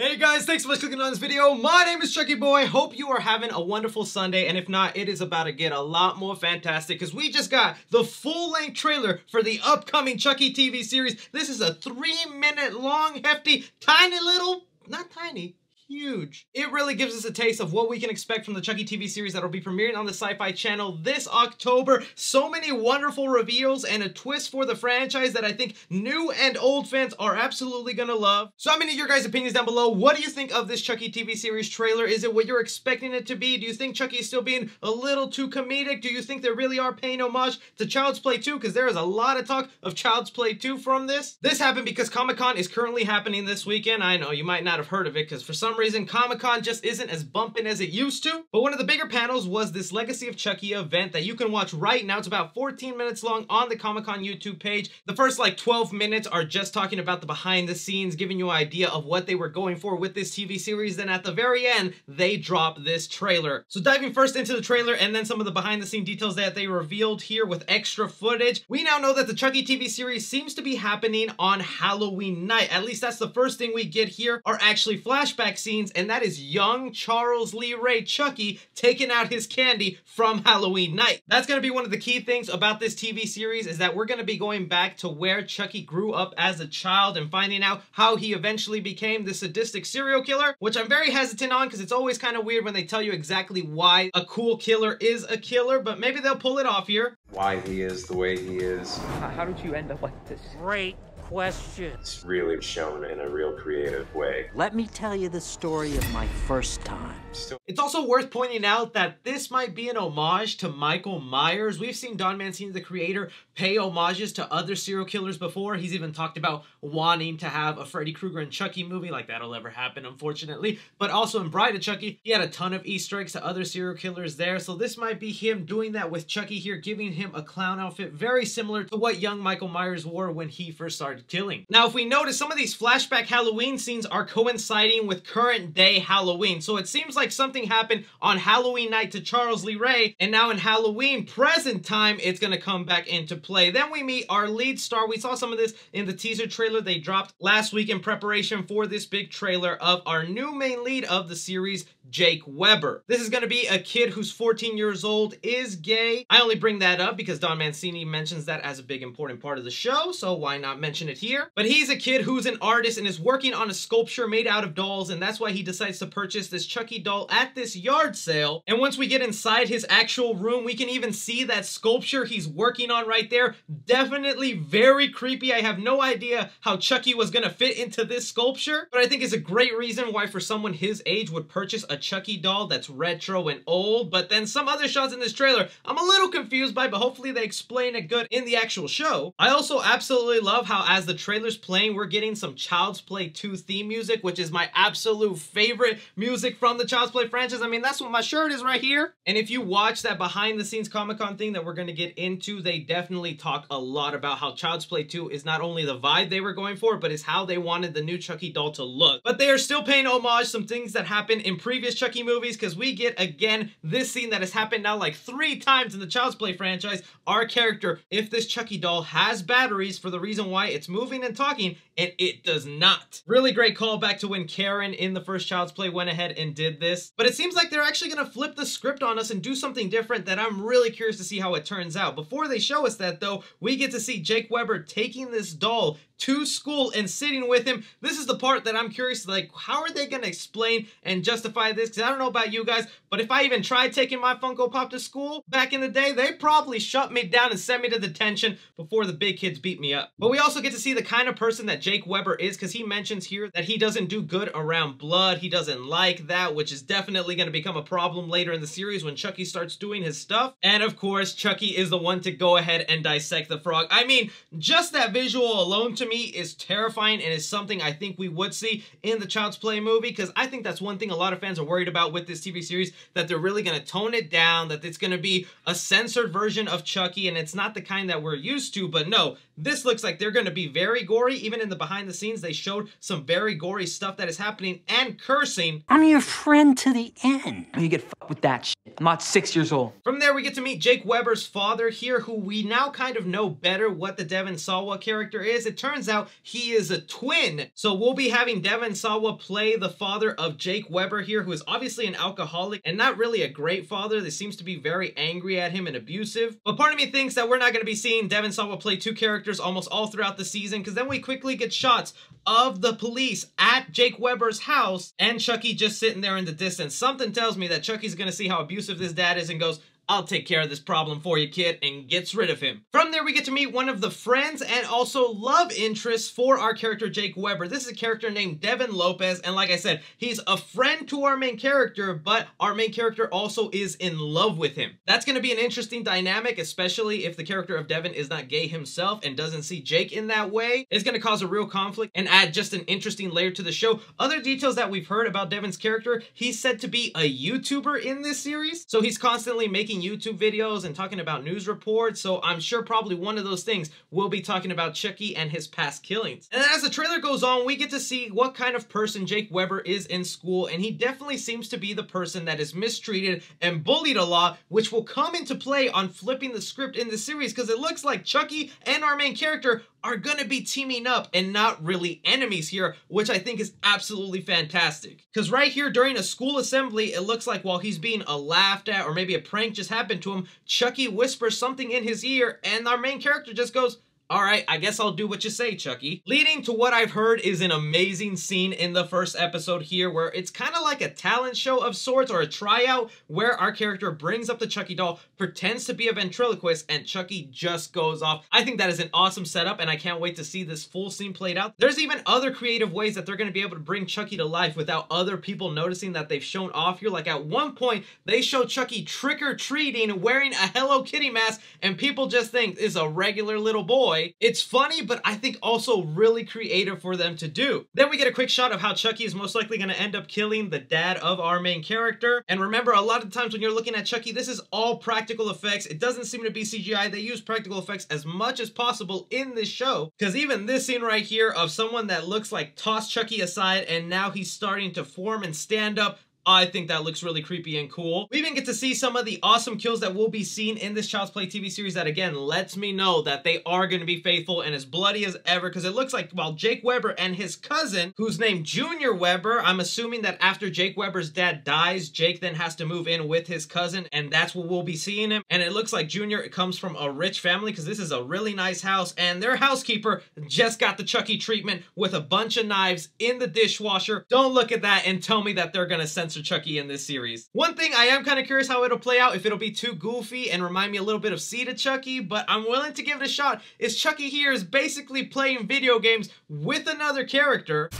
Hey guys, thanks so much for clicking on this video. My name is Chucky Boy. Hope you are having a wonderful Sunday. And if not, it is about to get a lot more fantastic because we just got the full-length trailer for the upcoming Chucky TV series. This is a three-minute long, hefty, tiny little, not tiny, huge. It really gives us a taste of what we can expect from the Chucky TV series that'll be premiering on the Sci-Fi Channel this October. So many wonderful reveals and a twist for the franchise that I think new and old fans are absolutely gonna love. So I'm gonna your guys' opinions down below. What do you think of this Chucky TV series trailer? Is it what you're expecting it to be? Do you think Chucky is still being a little too comedic? Do you think they really are paying homage to Child's Play 2? Because there is a lot of talk of Child's Play 2 from this. This happened because Comic-Con is currently happening this weekend. I know you might not have heard of it because for some reason, Comic-Con just isn't as bumping as it used to. But one of the bigger panels was this Legacy of Chucky event that you can watch right now. It's about 14 minutes long on the Comic-Con YouTube page. The first like 12 minutes are just talking about the behind the scenes, giving you an idea of what they were going for with this TV series. Then at the very end, they drop this trailer. So diving first into the trailer and then some of the behind the scene details that they revealed here with extra footage, we now know that the Chucky TV series seems to be happening on Halloween night. At least that's the first thing we get here are actually flashback scenes and and that is young Charles Lee Ray Chucky taking out his candy from Halloween night. That's going to be one of the key things about this TV series is that we're going to be going back to where Chucky grew up as a child and finding out how he eventually became the sadistic serial killer, which I'm very hesitant on because it's always kind of weird when they tell you exactly why a cool killer is a killer, but maybe they'll pull it off here. Why he is the way he is. How did you end up like this? Great question. It's really shown in a real creative way. Let me tell you the story of my first time. Still, It's also worth pointing out that this might be an homage to Michael Myers. We've seen Don Mancini, the creator, pay homages to other serial killers before. He's even talked about wanting to have a Freddy Krueger and Chucky movie, like that'll never happen, unfortunately. But also in Bride of Chucky, he had a ton of Easter eggs to other serial killers there. So this might be him doing that with Chucky here, giving him a clown outfit very similar to what young Michael Myers wore when he first started killing. Now, if we notice, some of these flashback Halloween scenes are coinciding with current day Halloween. So it seems like something happened on Halloween night to Charles Lee Ray, and now in Halloween present time, it's gonna come back into play. Then we meet our lead star. We saw some of this in the teaser trailer they dropped last week in preparation for this big trailer of our new main lead of the series, Jake Weber. This is to be a kid who's 14 years old, is gay. I only bring that up because Don Mancini mentions that as a big important part of the show, so why not mention it here? But he's a kid who's an artist and is working on a sculpture made out of dolls, and that's why he decides to purchase this Chucky doll at this yard sale. And once we get inside his actual room, we can even see that sculpture he's working on right there. Definitely very creepy. I have no idea how Chucky was to fit into this sculpture, but I think it's a great reason why for someone his age would purchase a Chucky doll that's retro and old, but then some other shots in this trailer I'm a little confused by, but hopefully they explain it good in the actual show. I also absolutely love how as the trailer's playing, we're getting some Child's Play 2 theme music, which is my absolute favorite music from the Child's Play franchise. I mean, that's what my shirt is right here. And if you watch that behind the scenes Comic-Con thing that we're going to get into, they definitely talk a lot about how Child's Play 2 is not only the vibe they were going for, but is how they wanted the new Chucky doll to look. But they are still paying homage some things that happened in previous Chucky movies because we get again this scene that has happened now like three times in the Child's Play franchise. Our character, if this Chucky doll has batteries for the reason why it's moving and talking, and it does not. Really great callback to when Karen in the first Child's Play went ahead and did this. But it seems like they're actually to flip the script on us and do something different that I'm really curious to see how it turns out. Before they show us that though, we get to see Jake Weber taking this doll to school and sitting with him. This is the part that I'm curious, like, how are they to explain and justify this? Because I don't know about you guys, but if I even tried taking my Funko Pop to school back in the day, they probably shut me down and sent me to detention before the big kids beat me up. But we also get to see the kind of person that Jake Weber is, because he mentions here that he doesn't do good around blood. He doesn't like that, which is definitely going to become a problem later in the series when Chucky starts doing his stuff. And of course, Chucky is the one to go ahead and dissect the frog. I mean, just that visual alone to me is terrifying and is something I think we would see in the Child's Play movie because I think that's one thing a lot of fans are worried about with this TV series that they're really going to tone it down, that it's going to be a censored version of Chucky and it's not the kind that we're used to. But no, this looks like they're going to be very gory. Even in the behind the scenes, they showed some very gory stuff that is happening and cursing. I'm your friend to the end. You get fucked with that. I'm not six years old. From there, we get to meet Jake Weber's father here, who we now kind of know better what the Devon Sawa character is. It turns out he is a twin. So we'll be having Devon Sawa play the father of Jake Weber here, who is obviously an alcoholic and not really a great father. That seems to be very angry at him and abusive. But part of me thinks that we're not going to be seeing Devon Sawa play two characters almost all throughout the season, because then we quickly get shots of the police at Jake Weber's house and Chucky just sitting there in the distance. Something tells me that Chucky's going to see how abusive this dad is and goes, I'll take care of this problem for you, kid, and gets rid of him. From there, we get to meet one of the friends and also love interests for our character, Jake Weber. This is a character named Devin Lopez, and like I said, he's a friend to our main character, but our main character also is in love with him. That's going to be an interesting dynamic, especially if the character of Devin is not gay himself and doesn't see Jake in that way. It's going to cause a real conflict and add just an interesting layer to the show. Other details that we've heard about Devin's character, he's said to be a YouTuber in this series, so he's constantly making YouTube videos and talking about news reports, so I'm sure probably one of those things will be talking about Chucky and his past killings. And as the trailer goes on, we get to see what kind of person Jake Weber is in school, and he definitely seems to be the person that is mistreated and bullied a lot, which will come into play on flipping the script in the series, because it looks like Chucky and our main character are gonna be teaming up and not really enemies here, which I think is absolutely fantastic. Because right here during a school assembly, it looks like while he's being uh, laughed at or maybe a prank just happened to him, Chucky whispers something in his ear and our main character just goes, all right, I guess I'll do what you say, Chucky. Leading to what I've heard is an amazing scene in the first episode here where it's kind of like a talent show of sorts or a tryout where our character brings up the Chucky doll, pretends to be a ventriloquist, and Chucky just goes off. I think that is an awesome setup and I can't wait to see this full scene played out. There's even other creative ways that they're going to be able to bring Chucky to life without other people noticing that they've shown off here. Like at one point, they show Chucky trick-or-treating wearing a Hello Kitty mask and people just think is a regular little boy it's funny, but I think also really creative for them to do. Then we get a quick shot of how Chucky is most likely going to end up killing the dad of our main character. And remember, a lot of times when you're looking at Chucky, this is all practical effects. It doesn't seem to be CGI. They use practical effects as much as possible in this show. Because even this scene right here of someone that looks like tossed Chucky aside and now he's starting to form and stand up I think that looks really creepy and cool. We even get to see some of the awesome kills that will be seen in this Child's Play TV series that again lets me know that they are going to be faithful and as bloody as ever because it looks like while Jake Weber and his cousin, who's named Junior Weber, I'm assuming that after Jake Weber's dad dies, Jake then has to move in with his cousin and that's what we'll be seeing him. And it looks like Junior comes from a rich family because this is a really nice house and their housekeeper just got the Chucky treatment with a bunch of knives in the dishwasher. Don't look at that and tell me that they're going to censor Chucky in this series. One thing I am kind of curious how it'll play out, if it'll be too goofy and remind me a little bit of Seed of Chucky, but I'm willing to give it a shot, is Chucky here is basically playing video games with another character.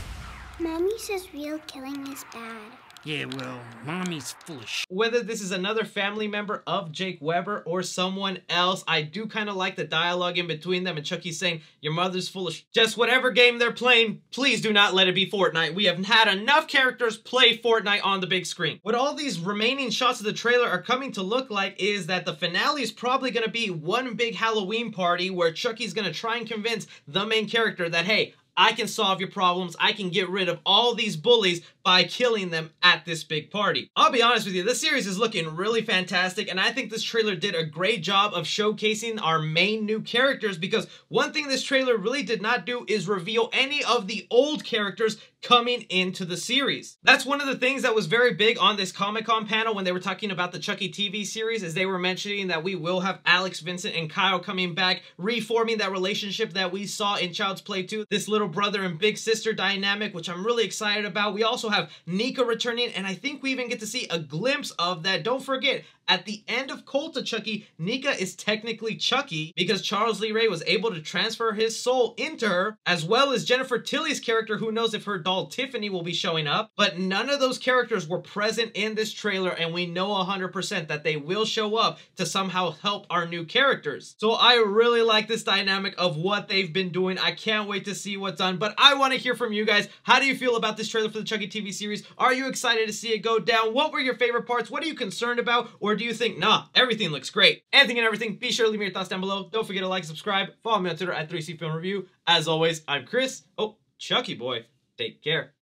Mommy says real killing is bad. Yeah, well, mommy's full of sh. Whether this is another family member of Jake Weber or someone else, I do kind of like the dialogue in between them and Chucky saying, your mother's full of Just whatever game they're playing, please do not let it be Fortnite. We have had enough characters play Fortnite on the big screen. What all these remaining shots of the trailer are coming to look like is that the finale is probably going to be one big Halloween party where Chucky's going to try and convince the main character that, hey, I can solve your problems. I can get rid of all these bullies by killing them at this big party. I'll be honest with you, this series is looking really fantastic, and I think this trailer did a great job of showcasing our main new characters because one thing this trailer really did not do is reveal any of the old characters coming into the series. That's one of the things that was very big on this Comic-Con panel when they were talking about the Chucky TV series is they were mentioning that we will have Alex, Vincent, and Kyle coming back, reforming that relationship that we saw in Child's Play 2, this little brother and big sister dynamic, which I'm really excited about. We also have Nica returning, and I think we even get to see a glimpse of that. Don't forget, at the end of Cult of Chucky, Nica is technically Chucky because Charles Lee Ray was able to transfer his soul into her, as well as Jennifer Tilly's character, who knows if her doll Tiffany will be showing up. But none of those characters were present in this trailer, and we know 100% that they will show up to somehow help our new characters. So I really like this dynamic of what they've been doing. I can't wait to see what's done, but I want to hear from you guys. How do you feel about this trailer for the Chucky TV series? Are you excited to see it go down? What were your favorite parts? What are you concerned about? Or do you think, nah, everything looks great? Anything and everything, be sure to leave me your thoughts down below. Don't forget to like, subscribe, follow me on Twitter at 3C Film Review. As always, I'm Chris. Oh, Chucky boy. Take care.